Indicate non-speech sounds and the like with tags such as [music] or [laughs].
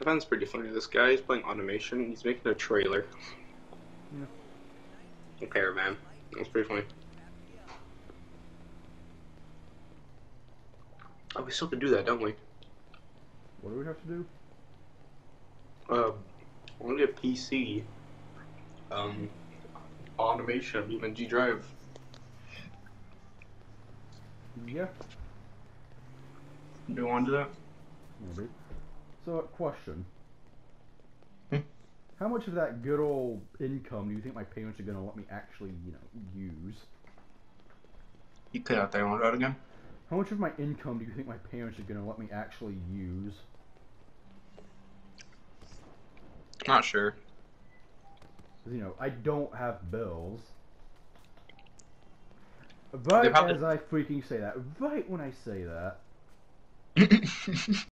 I found this pretty funny. This guy is playing automation. and He's making a trailer. Yeah. A caravan. That's pretty funny. Oh, we still can do that, don't we? What do we have to do? Uh, only a PC. Um, automation of BeamNG Drive. Yeah, Do you want to do that? maybe. So, question. Hmm? How much of that good old income do you think my parents are gonna let me actually, you know, use? You cut out there. Want to that again? How much of my income do you think my parents are gonna let me actually use? Not sure. you know, I don't have bills. Right as I freaking say that, right when I say that, [laughs]